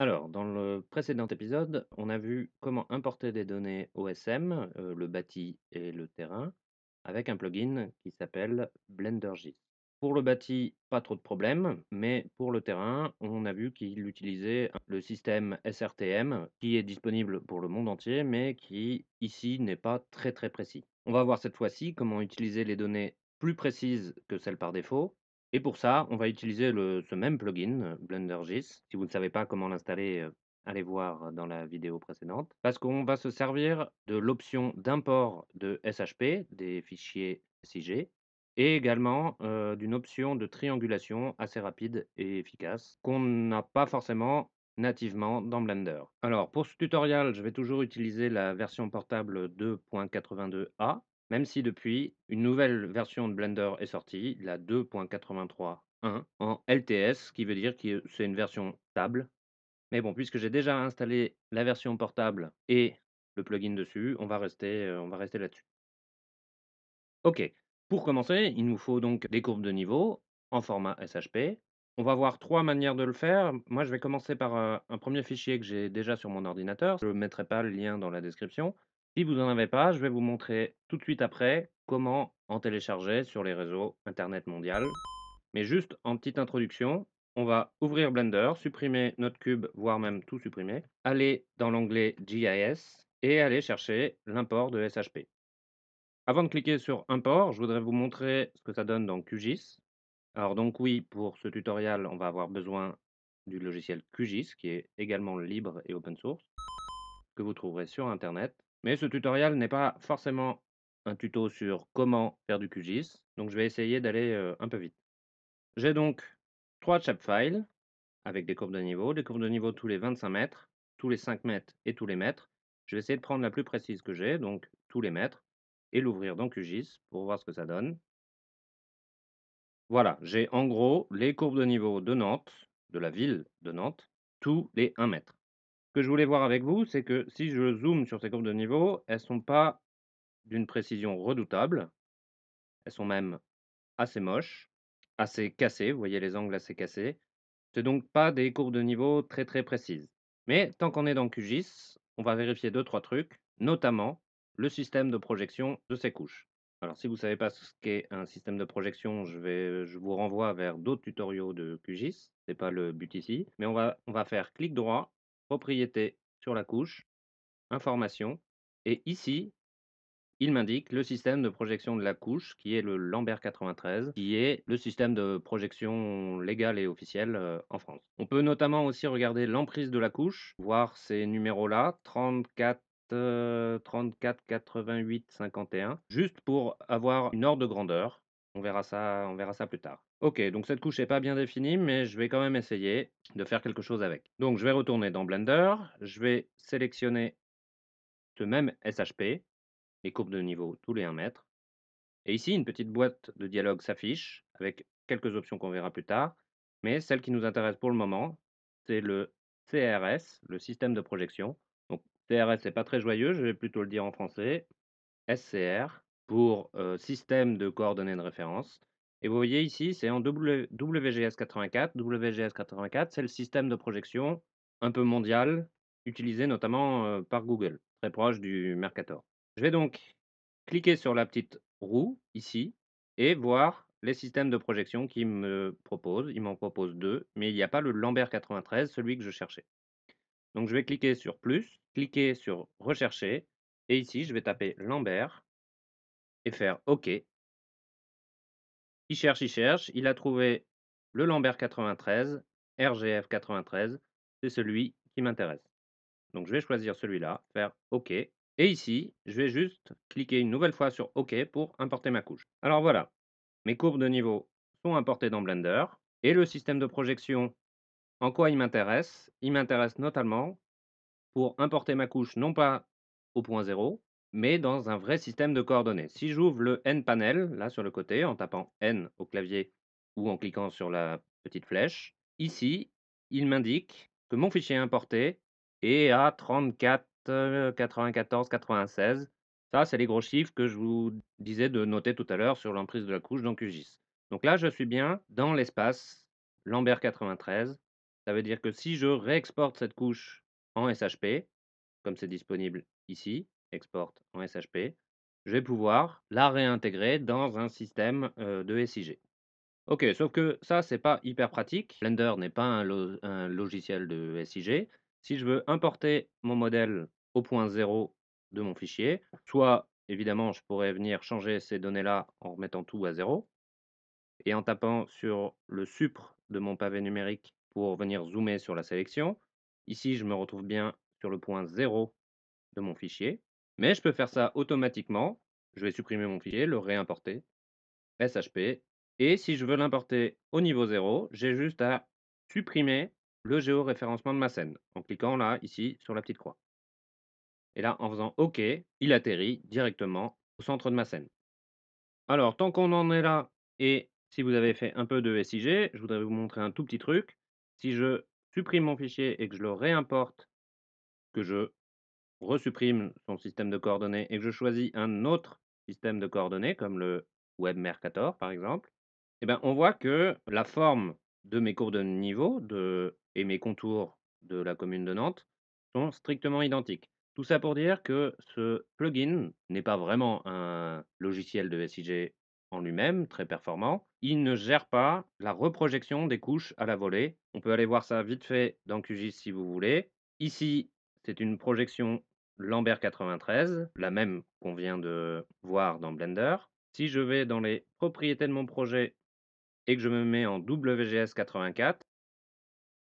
Alors, dans le précédent épisode, on a vu comment importer des données OSM, euh, le bâti et le terrain, avec un plugin qui s'appelle BlenderJIS. Pour le bâti, pas trop de problèmes, mais pour le terrain, on a vu qu'il utilisait le système SRTM, qui est disponible pour le monde entier, mais qui ici n'est pas très très précis. On va voir cette fois-ci comment utiliser les données plus précises que celles par défaut, et pour ça, on va utiliser ce même plugin, BlenderJIS. Si vous ne savez pas comment l'installer, euh, allez voir dans la vidéo précédente. Parce qu'on va se servir de l'option d'import de SHP, des fichiers SIG, et également euh, d'une option de triangulation assez rapide et efficace qu'on n'a pas forcément nativement dans Blender. Alors pour ce tutoriel, je vais toujours utiliser la version portable 2.82a même si depuis, une nouvelle version de Blender est sortie, la 2.83.1 en LTS, ce qui veut dire que c'est une version stable. Mais bon, puisque j'ai déjà installé la version portable et le plugin dessus, on va rester, euh, là-dessus. Ok, pour commencer, il nous faut donc des courbes de niveau en format SHP. On va voir trois manières de le faire. Moi, je vais commencer par euh, un premier fichier que j'ai déjà sur mon ordinateur. Je ne mettrai pas le lien dans la description. Si vous n'en avez pas, je vais vous montrer tout de suite après comment en télécharger sur les réseaux Internet mondial. Mais juste en petite introduction, on va ouvrir Blender, supprimer notre cube, voire même tout supprimer, aller dans l'onglet GIS et aller chercher l'import de SHP. Avant de cliquer sur import, je voudrais vous montrer ce que ça donne dans QGIS. Alors donc oui, pour ce tutoriel, on va avoir besoin du logiciel QGIS, qui est également libre et open source, que vous trouverez sur Internet. Mais ce tutoriel n'est pas forcément un tuto sur comment faire du QGIS, donc je vais essayer d'aller un peu vite. J'ai donc trois shapefiles avec des courbes de niveau, des courbes de niveau tous les 25 mètres, tous les 5 mètres et tous les mètres. Je vais essayer de prendre la plus précise que j'ai, donc tous les mètres, et l'ouvrir dans QGIS pour voir ce que ça donne. Voilà, j'ai en gros les courbes de niveau de Nantes, de la ville de Nantes, tous les 1 mètre. Ce que je voulais voir avec vous, c'est que si je zoome sur ces courbes de niveau, elles sont pas d'une précision redoutable. Elles sont même assez moches, assez cassées. Vous voyez les angles assez cassés. C'est donc pas des courbes de niveau très très précises. Mais tant qu'on est dans QGIS, on va vérifier deux trois trucs, notamment le système de projection de ces couches. Alors si vous ne savez pas ce qu'est un système de projection, je, vais, je vous renvoie vers d'autres tutoriaux de QGIS. Ce n'est pas le but ici. Mais on va, on va faire clic droit propriété sur la couche, information, et ici, il m'indique le système de projection de la couche, qui est le Lambert 93, qui est le système de projection légal et officiel euh, en France. On peut notamment aussi regarder l'emprise de la couche, voir ces numéros-là, 34, 34, 88, 51, juste pour avoir une ordre de grandeur. On verra ça, on verra ça plus tard. Ok, donc cette couche n'est pas bien définie, mais je vais quand même essayer de faire quelque chose avec. Donc je vais retourner dans Blender, je vais sélectionner ce même SHP, les courbes de niveau tous les 1 mètre. Et ici, une petite boîte de dialogue s'affiche avec quelques options qu'on verra plus tard. Mais celle qui nous intéresse pour le moment, c'est le CRS, le système de projection. Donc CRS, c'est pas très joyeux, je vais plutôt le dire en français. SCR pour système de coordonnées de référence. Et vous voyez ici, c'est en WGS84. WGS84, c'est le système de projection un peu mondial, utilisé notamment par Google, très proche du Mercator. Je vais donc cliquer sur la petite roue ici et voir les systèmes de projection qu'il me propose. Il m'en propose deux, mais il n'y a pas le Lambert 93, celui que je cherchais. Donc je vais cliquer sur plus, cliquer sur rechercher, et ici je vais taper Lambert faire OK. Il cherche, il cherche, il a trouvé le Lambert 93, RGF 93, c'est celui qui m'intéresse. Donc je vais choisir celui-là, faire OK. Et ici, je vais juste cliquer une nouvelle fois sur OK pour importer ma couche. Alors voilà, mes courbes de niveau sont importées dans Blender. Et le système de projection, en quoi il m'intéresse? Il m'intéresse notamment pour importer ma couche non pas au point 0, mais dans un vrai système de coordonnées. Si j'ouvre le N-panel, là sur le côté, en tapant N au clavier ou en cliquant sur la petite flèche, ici, il m'indique que mon fichier importé est à 34, 94, 96. Ça, c'est les gros chiffres que je vous disais de noter tout à l'heure sur l'emprise de la couche dans QGIS. Donc là, je suis bien dans l'espace Lambert 93, Ça veut dire que si je réexporte cette couche en SHP, comme c'est disponible ici, export en SHP, je vais pouvoir la réintégrer dans un système de SIG. Ok, sauf que ça, c'est pas hyper pratique. Blender n'est pas un, logiciel de SIG. Si je veux importer mon modèle au point 0 de mon fichier, soit évidemment, je pourrais venir changer ces données-là en remettant tout à 0, et en tapant sur le supre de mon pavé numérique pour venir zoomer sur la sélection. Ici, je me retrouve bien sur le point 0 de mon fichier, mais je peux faire ça automatiquement. Je vais supprimer mon fichier, le réimporter, SHP, et si je veux l'importer au niveau 0, j'ai juste à supprimer le géoréférencement de ma scène, en cliquant là, ici, sur la petite croix. Et là, en faisant OK, il atterrit directement au centre de ma scène. Alors, tant qu'on en est là, et si vous avez fait un peu de SIG, je voudrais vous montrer un tout petit truc. Si je supprime mon fichier et que je le réimporte, que je resupprime son système de coordonnées et que je choisis un autre système de coordonnées, comme le WebMercator par exemple, eh ben, on voit que la forme de mes courbes de niveau de, et mes contours de la commune de Nantes sont strictement identiques. Tout ça pour dire que ce plugin n'est pas vraiment un logiciel de SIG en lui-même, très performant. Il ne gère pas la reprojection des couches à la volée. On peut aller voir ça vite fait dans QGIS si vous voulez. Ici, c'est une projection Lambert 93, la même qu'on vient de voir dans Blender. Si je vais dans les propriétés de mon projet et que je me mets en WGS 84,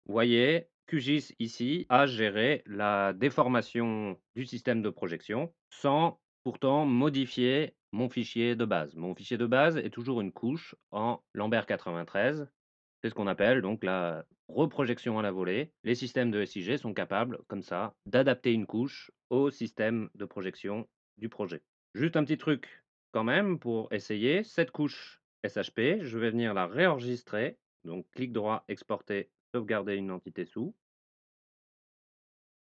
vous voyez, QGIS ici a géré la déformation du système de projection sans pourtant modifier mon fichier de base. Mon fichier de base est toujours une couche en Lambert 93. C'est ce qu'on appelle donc la reprojection à la volée. Les systèmes de SIG sont capables, comme ça, d'adapter une couche au système de projection du projet. Juste un petit truc quand même pour essayer. Cette couche SHP, je vais venir la réenregistrer. Donc clic droit, exporter, sauvegarder une entité sous.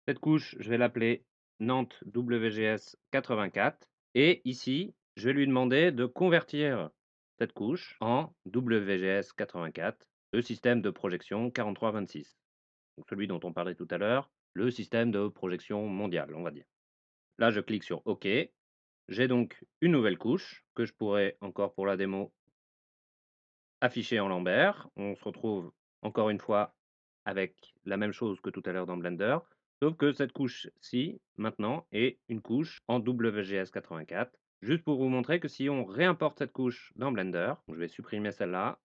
Cette couche, je vais l'appeler Nantes WGS 84. Et ici, je vais lui demander de convertir cette couche en WGS 84, le système de projection 4326. Donc celui dont on parlait tout à l'heure, le système de projection mondial, on va dire. Là, je clique sur OK. J'ai donc une nouvelle couche que je pourrais encore pour la démo afficher en Lambert. On se retrouve encore une fois avec la même chose que tout à l'heure dans Blender, sauf que cette couche-ci, maintenant, est une couche en WGS84. Juste pour vous montrer que si on réimporte cette couche dans Blender, je vais supprimer celle-là,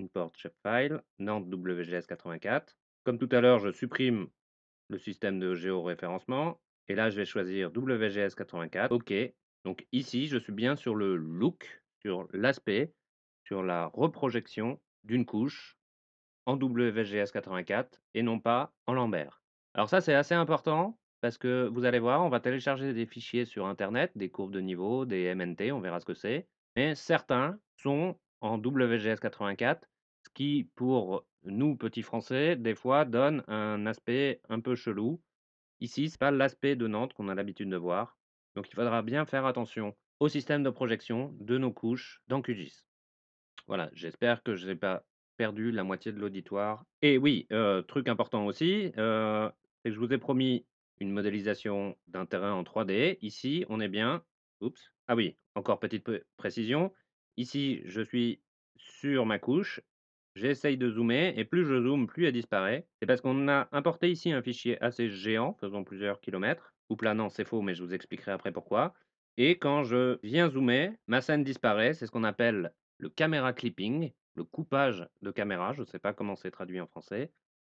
import shapefile, Nantes WGS84. Comme tout à l'heure, je supprime le système de géoréférencement, et là, je vais choisir WGS84. OK. Donc ici, je suis bien sur le look, sur l'aspect, sur la reprojection d'une couche en WGS84 et non pas en Lambert. Alors ça, c'est assez important parce que vous allez voir, on va télécharger des fichiers sur Internet, des courbes de niveau, des MNT, on verra ce que c'est. Mais certains sont en WGS84, ce qui, pour nous, petits Français, des fois donne un aspect un peu chelou. Ici, ce n'est pas l'aspect de Nantes qu'on a l'habitude de voir. Donc il faudra bien faire attention au système de projection de nos couches dans QGIS. Voilà, j'espère que je n'ai pas perdu la moitié de l'auditoire. Et oui, euh, truc important aussi, euh, c'est que je vous ai promis une modélisation d'un terrain en 3D. Ici, on est bien. Oups. Ah oui, encore petite précision. Ici, je suis sur ma couche. J'essaye de zoomer et plus je zoome, plus elle disparaît. C'est parce qu'on a importé ici un fichier assez géant, faisant plusieurs kilomètres. Ou là, non, c'est faux, mais je vous expliquerai après pourquoi. Et quand je viens zoomer, ma scène disparaît. C'est ce qu'on appelle le caméra clipping, le coupage de caméra. Je ne sais pas comment c'est traduit en français.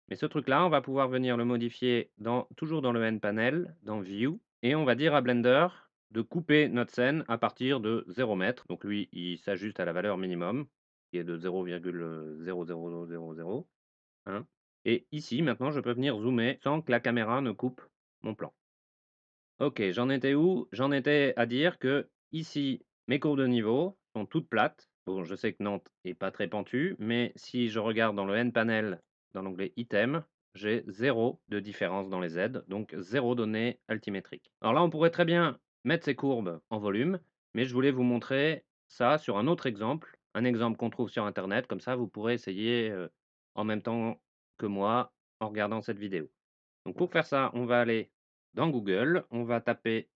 Mais ce truc-là, on va pouvoir venir le modifier toujours dans le N-Panel, dans View, et on va dire à Blender de couper notre scène à partir de 0 m. Donc lui, il s'ajuste à la valeur minimum, qui est de 0,00001. Hein. Et ici, maintenant, je peux venir zoomer sans que la caméra ne coupe mon plan. Ok, j'en étais où? J'en étais à dire que ici, mes courbes de niveau sont toutes plates. Bon, je sais que Nantes est pas très pentue, mais si je regarde dans le N-Panel dans l'onglet Item, j'ai zéro de différence dans les Z, donc zéro données altimétriques. Alors là, on pourrait très bien mettre ces courbes en volume, mais je voulais vous montrer ça sur un autre exemple, un exemple qu'on trouve sur Internet, comme ça vous pourrez essayer en même temps que moi en regardant cette vidéo. Donc pour faire ça, on va aller dans Google, on va taper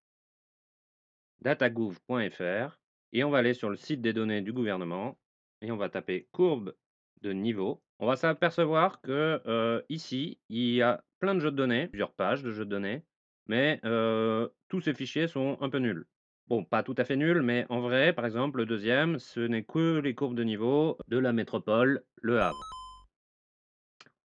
datagouv.fr et on va aller sur le site des données du gouvernement et on va taper courbe de niveau. On va s'apercevoir que ici, il y a plein de jeux de données, plusieurs pages de jeux de données, mais tous ces fichiers sont un peu nuls. Bon, pas tout à fait nuls, mais en vrai, par exemple, le deuxième, ce n'est que les courbes de niveau de la métropole Le Havre.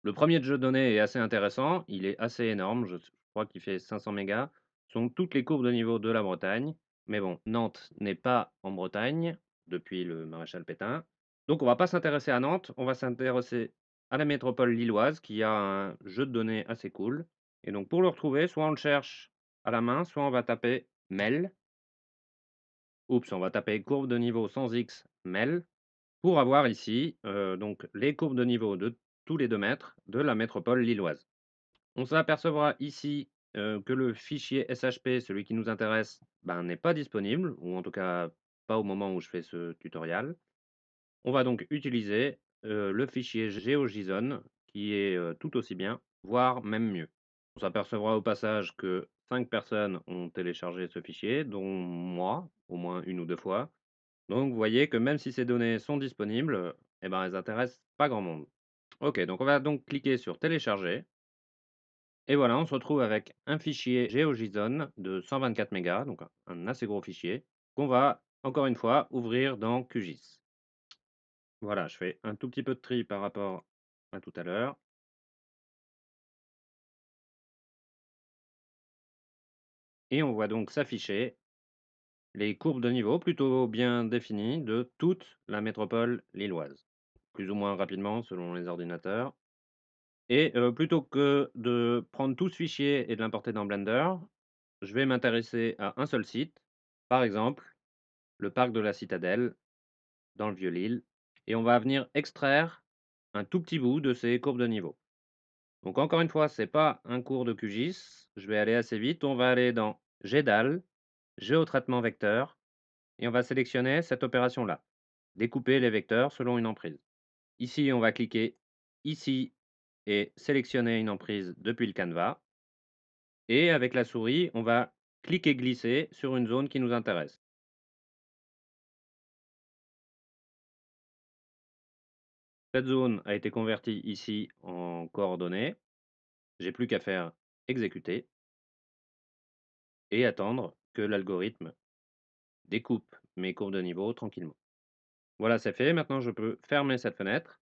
Le premier jeu de données est assez intéressant, il est assez énorme, je crois qu'il fait 500 mégas. Ce sont toutes les courbes de niveau de la Bretagne. Mais bon, Nantes n'est pas en Bretagne depuis le maréchal Pétain. Donc on va pas s'intéresser à Nantes, on va s'intéresser à la métropole lilloise qui a un jeu de données assez cool. Et donc pour le retrouver, soit on le cherche à la main, soit on va taper MEL. Oups, on va taper courbe de niveau sans X MEL pour avoir ici euh, donc les courbes de niveau de tous les deux mètres de la métropole lilloise. On s'apercevra ici euh, que le fichier SHP, celui qui nous intéresse, ben, n'est pas disponible, ou en tout cas pas au moment où je fais ce tutoriel. On va donc utiliser euh, le fichier GeoJSON, qui est tout aussi bien, voire même mieux. On s'apercevra au passage que 5 personnes ont téléchargé ce fichier, dont moi, au moins une ou deux fois. Donc vous voyez que même si ces données sont disponibles, eh ben, elles n'intéressent pas grand monde. Ok, donc on va donc cliquer sur télécharger. Et voilà, on se retrouve avec un fichier GeoJSON de 124 mégas, donc un assez gros fichier, qu'on va, encore une fois, ouvrir dans QGIS. Voilà, je fais un tout petit peu de tri par rapport à tout à l'heure. Et on voit donc s'afficher les courbes de niveau plutôt bien définies de toute la métropole lilloise, plus ou moins rapidement selon les ordinateurs. Et plutôt que de prendre tout ce fichier et de l'importer dans Blender, je vais m'intéresser à un seul site, par exemple le parc de la Citadelle, dans le Vieux-Lille, et on va venir extraire un tout petit bout de ces courbes de niveau. Donc encore une fois, ce n'est pas un cours de QGIS, je vais aller assez vite, on va aller dans GEDAL, Géotraitement vecteur, et on va sélectionner cette opération-là, découper les vecteurs selon une emprise. Ici, on va cliquer ici et sélectionner une emprise depuis le canevas. Et avec la souris, on va cliquer glisser sur une zone qui nous intéresse. Cette zone a été convertie ici en coordonnées. J'ai plus qu'à faire exécuter et attendre que l'algorithme découpe mes courbes de niveau tranquillement. Voilà, c'est fait. Maintenant, je peux fermer cette fenêtre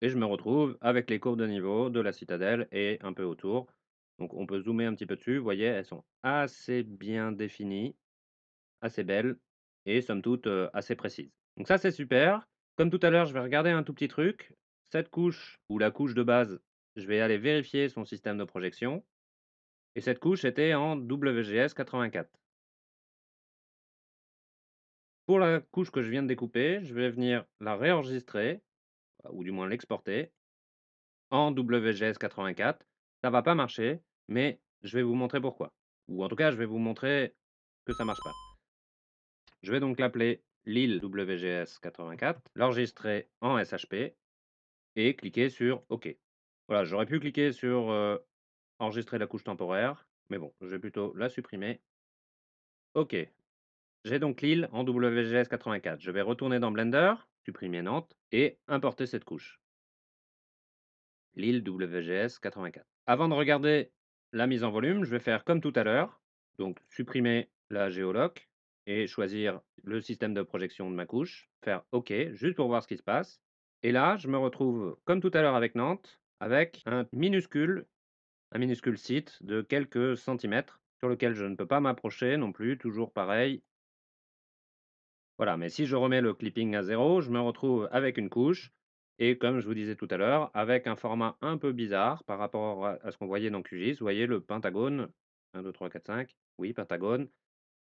et je me retrouve avec les courbes de niveau de la citadelle et un peu autour. Donc on peut zoomer un petit peu dessus. Vous voyez, elles sont assez bien définies, assez belles et somme toute euh, assez précises. Donc ça c'est super. Comme tout à l'heure, je vais regarder un tout petit truc. Cette couche, ou la couche de base, je vais aller vérifier son système de projection. Et cette couche était en WGS 84. Pour la couche que je viens de découper, je vais venir la réenregistrer ou du moins l'exporter, en WGS84. Ça va pas marcher, mais je vais vous montrer pourquoi. Ou en tout cas, je vais vous montrer que ça marche pas. Je vais donc l'appeler l'île WGS84, l'enregistrer en SHP et cliquer sur OK. Voilà, j'aurais pu cliquer sur euh, enregistrer la couche temporaire, mais bon, je vais plutôt la supprimer. OK. J'ai donc l'île en WGS84. Je vais retourner dans Blender supprimer Nantes et importer cette couche. L'île WGS 84. Avant de regarder la mise en volume, je vais faire comme tout à l'heure, donc supprimer la géoloc et choisir le système de projection de ma couche, faire OK, juste pour voir ce qui se passe. Et là, je me retrouve, comme tout à l'heure avec Nantes, avec un minuscule, un minuscule site de quelques centimètres sur lequel je ne peux pas m'approcher non plus, toujours pareil, voilà, mais si je remets le clipping à zéro, je me retrouve avec une couche et comme je vous disais tout à l'heure, avec un format un peu bizarre par rapport à ce qu'on voyait dans QGIS. Vous voyez le pentagone, 1, 2, 3, 4, 5, oui, pentagone,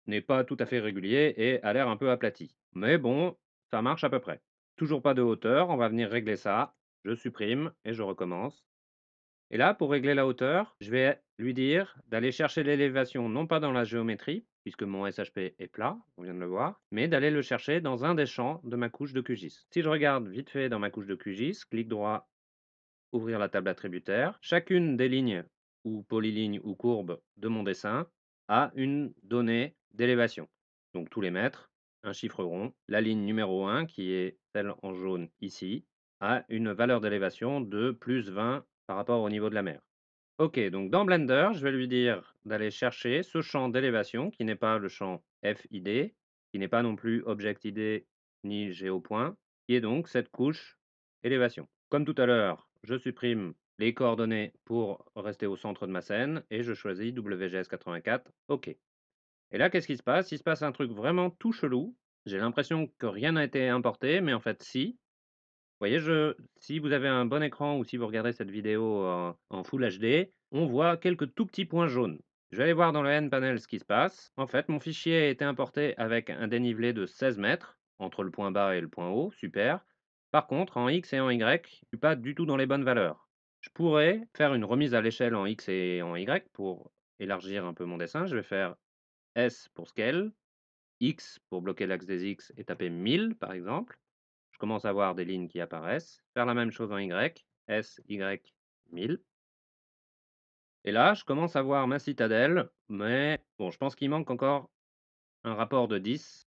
n'est pas tout à fait régulier et a l'air un peu aplati. Mais bon, ça marche à peu près. Toujours pas de hauteur, on va venir régler ça. Je supprime et je recommence. Et là, pour régler la hauteur, je vais lui dire d'aller chercher l'élévation non pas dans la géométrie, puisque mon SHP est plat, on vient de le voir, mais d'aller le chercher dans un des champs de ma couche de QGIS. Si je regarde vite fait dans ma couche de QGIS, clic droit, ouvrir la table attributaire. Chacune des lignes ou polylignes ou courbes de mon dessin a une donnée d'élévation. Donc tous les mètres, un chiffre rond. La ligne numéro 1, qui est celle en jaune ici, a une valeur d'élévation de plus 20 par rapport au niveau de la mer. Ok, donc dans Blender, je vais lui dire d'aller chercher ce champ d'élévation qui n'est pas le champ FID, qui n'est pas non plus ObjectID ni GeoPoint, qui est donc cette couche élévation. Comme tout à l'heure, je supprime les coordonnées pour rester au centre de ma scène et je choisis WGS84, OK. Et là, qu'est-ce qui se passe? Il se passe un truc vraiment tout chelou. J'ai l'impression que rien n'a été importé, mais en fait, si. Vous voyez, je, si vous avez un bon écran ou si vous regardez cette vidéo en, en Full HD, on voit quelques tout petits points jaunes. Je vais aller voir dans le N-Panel ce qui se passe. En fait, mon fichier a été importé avec un dénivelé de 16 mètres entre le point bas et le point haut, super. Par contre, en X et en Y, je ne suis pas du tout dans les bonnes valeurs. Je pourrais faire une remise à l'échelle en X et en Y pour élargir un peu mon dessin. Je vais faire S pour scale, X pour bloquer l'axe des X et taper 1000 par exemple. Je commence à voir des lignes qui apparaissent. Faire la même chose en Y, S, Y, 1000. Et là, je commence à voir ma citadelle, mais bon, je pense qu'il manque encore un rapport de 10.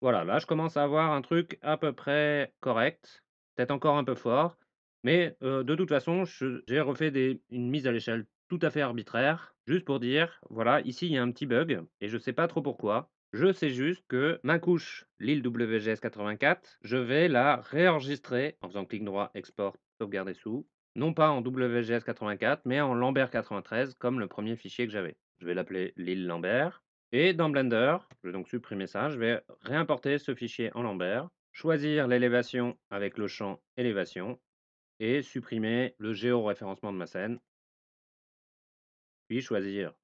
Voilà, là, je commence à avoir un truc à peu près correct, peut-être encore un peu fort, mais de toute façon, j'ai refait une mise à l'échelle tout à fait arbitraire, juste pour dire, voilà, ici, il y a un petit bug, et je ne sais pas trop pourquoi. Je sais juste que ma couche, l'île WGS84, je vais la réenregistrer en faisant clic droit, export, sauvegarder sous, non pas en WGS84, mais en Lambert93, comme le premier fichier que j'avais. Je vais l'appeler l'île Lambert. Et dans Blender, je vais donc supprimer ça, je vais réimporter ce fichier en Lambert, choisir l'élévation avec le champ élévation, et supprimer le géoréférencement de ma scène, puis choisir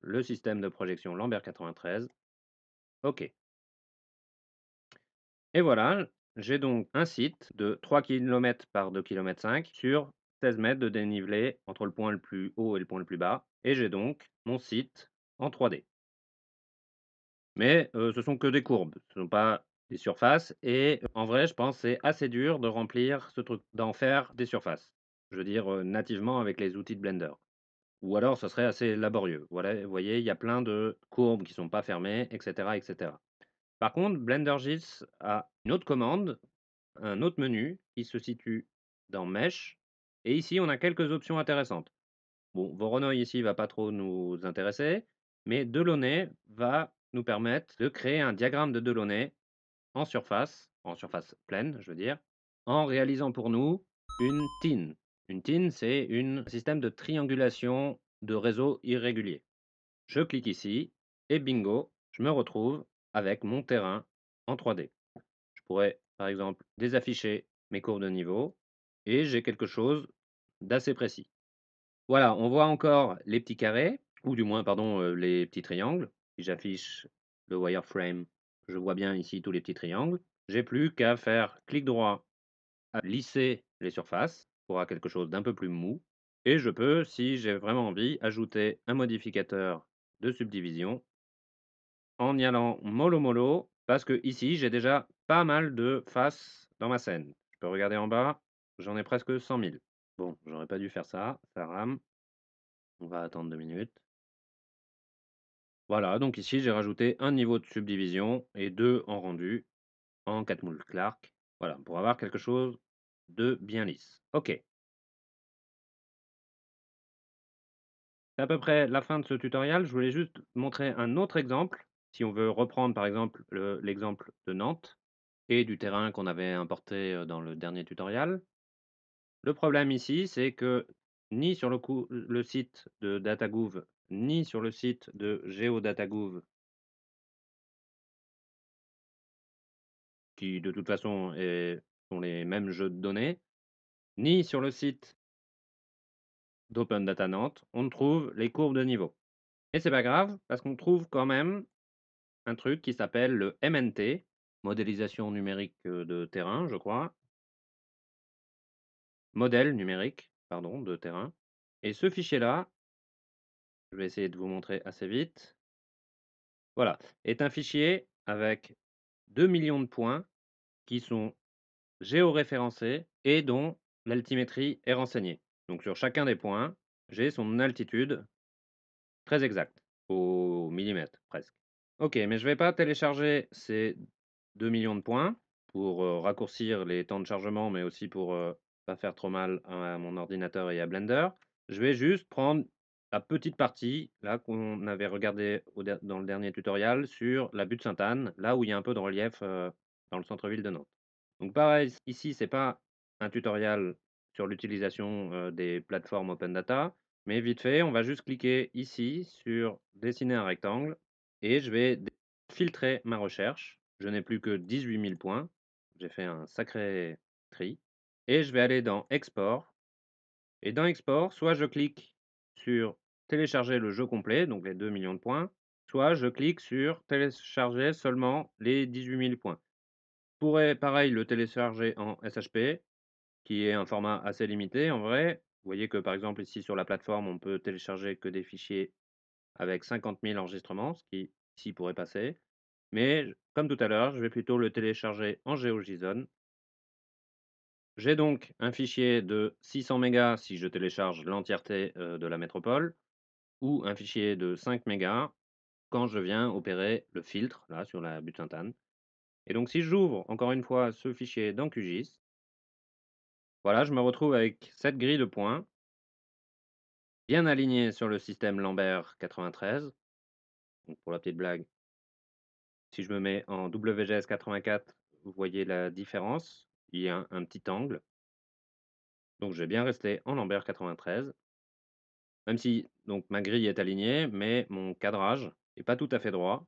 le système de projection Lambert 93. OK. Et voilà, j'ai donc un site de 3 km par 2 km 5 sur 16 mètres de dénivelé entre le point le plus haut et le point le plus bas. Et j'ai donc mon site en 3D. Mais ce ce sont que des courbes, ce ne sont pas des surfaces. Et en vrai, je pense que c'est assez dur de remplir ce truc, d'en faire des surfaces. Je veux dire, nativement avec les outils de Blender. Ou alors, ce serait assez laborieux. Voilà, vous voyez, il y a plein de courbes qui ne sont pas fermées, etc., etc. Par contre, BlenderJIS a une autre commande, un autre menu qui se situe dans Mesh. Et ici, on a quelques options intéressantes. Bon, Voronoi ici ne va pas trop nous intéresser, mais Delaunay va nous permettre de créer un diagramme de Delaunay en surface, en surface pleine, je veux dire, en réalisant pour nous une TIN. Une TIN, c'est un système de triangulation de réseaux irréguliers. Je clique ici et bingo, je me retrouve avec mon terrain en 3D. Je pourrais, par exemple, désafficher mes courbes de niveau et j'ai quelque chose d'assez précis. Voilà, on voit encore les petits carrés, ou du moins, pardon, les petits triangles. Si j'affiche le wireframe, je vois bien ici tous les petits triangles. J'ai plus qu'à faire clic droit à lisser les surfaces pour quelque chose d'un peu plus mou. Et je peux, si j'ai vraiment envie, ajouter un modificateur de subdivision en y allant mollo mollo, parce que ici, j'ai déjà pas mal de faces dans ma scène. Je peux regarder en bas, j'en ai presque 100 000. Bon, j'aurais pas dû faire ça, ça rame. On va attendre deux minutes. Voilà, donc ici, j'ai rajouté un niveau de subdivision et deux en rendu en 4 moules Clark. Voilà, pour avoir quelque chose de bien lisse. OK. C'est à peu près la fin de ce tutoriel. Je voulais juste montrer un autre exemple si on veut reprendre par exemple l'exemple de Nantes et du terrain qu'on avait importé dans le dernier tutoriel, le problème ici, c'est que ni sur le, le site de DataGouv, ni sur le site de GeoDataGouv, qui de toute façon les mêmes jeux de données, ni sur le site d'Open Data Nantes, on trouve les courbes de niveau. Et c'est pas grave, parce qu'on trouve quand même un truc qui s'appelle le MNT, modélisation numérique de terrain, je crois. Modèle numérique, pardon, de terrain. Et ce fichier-là, je vais essayer de vous montrer assez vite. Voilà, est un fichier avec 2 millions de points qui sont géoréférencés et dont l'altimétrie est renseignée. Donc sur chacun des points, j'ai son altitude très exacte, au millimètre presque. Ok, mais je ne vais pas télécharger ces 2 millions de points pour raccourcir les temps de chargement, mais aussi pour euh, pas faire trop mal à mon ordinateur et à Blender. Je vais juste prendre la petite partie là qu'on avait regardé dans le dernier tutoriel sur la butte Sainte-Anne, là où il y a un peu de relief dans le centre-ville de Nantes. Donc pareil, ici c'est pas un tutoriel sur l'utilisation des plateformes Open Data, mais vite fait, on va juste cliquer ici sur dessiner un rectangle et je vais filtrer ma recherche. Je n'ai plus que 18 000 points. J'ai fait un sacré tri. Et je vais aller dans Export. Et dans Export, soit je clique sur télécharger le jeu complet, donc les 2 millions de points, soit je clique sur télécharger seulement les 18 000 points. Pourrais, pareil, le télécharger en SHP, qui est un format assez limité en vrai. Vous voyez que par exemple ici sur la plateforme, on peut télécharger que des fichiers avec 50 000 enregistrements, ce qui ici pourrait passer. Mais comme tout à l'heure, je vais plutôt le télécharger en GeoJSON. J'ai donc un fichier de 600 mégas si je télécharge l'entièreté de la métropole, ou un fichier de 5 mégas quand je viens opérer le filtre, là, sur la butte Sainte-Anne. Et donc si j'ouvre encore une fois ce fichier dans QGIS, voilà, je me retrouve avec cette grille de points, bien alignée sur le système Lambert 93. Donc pour la petite blague, si je me mets en WGS 84, vous voyez la différence. Il y a un, petit angle. Donc je vais bien rester en Lambert 93. Même si donc ma grille est alignée, mais mon cadrage n'est pas tout à fait droit.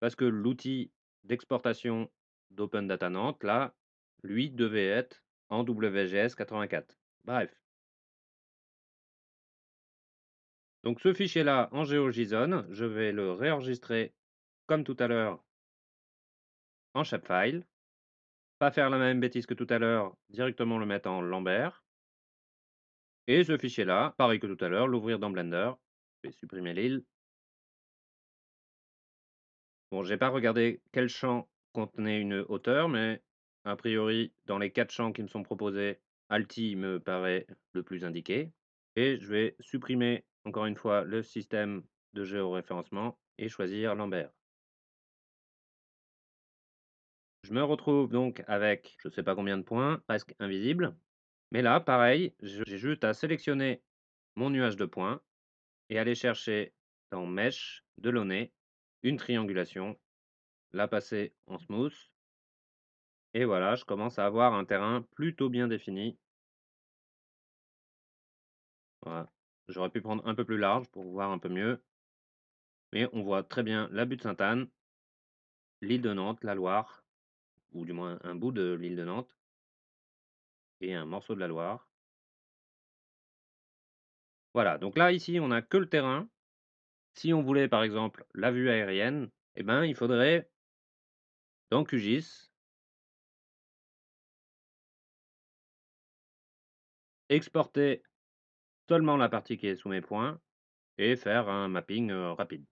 Parce que l'outil d'exportation d'Open Data Nantes, là, lui devait être en WGS 84. Bref. Donc ce fichier-là en GeoJSON, je vais le réenregistrer comme tout à l'heure en shapefile. Pas faire la même bêtise que tout à l'heure, directement le mettre en Lambert. Et ce fichier-là, pareil que tout à l'heure, l'ouvrir dans Blender. Je vais supprimer l'île. Bon, j'ai pas regardé quel champ contenait une hauteur, mais a priori, dans les quatre champs qui me sont proposés, Alti me paraît le plus indiqué. Et je vais supprimer encore une fois le système de géoréférencement et choisir Lambert. Je me retrouve donc avec je ne sais pas combien de points, presque invisible. Mais là, pareil, j'ai juste à sélectionner mon nuage de points et aller chercher dans Mesh, Delaunay, une triangulation, la passer en smooth et voilà, je commence à avoir un terrain plutôt bien défini. J'aurais pu prendre un peu plus large pour voir un peu mieux. Mais on voit très bien la butte Sainte-Anne, l'île de Nantes, la Loire, ou du moins un bout de l'île de Nantes, et un morceau de la Loire. Voilà, donc là, ici, on n'a que le terrain. Si on voulait, par exemple, la vue aérienne, eh ben, il faudrait, dans QGIS, exporter seulement la partie qui est sous mes points et faire un mapping rapide.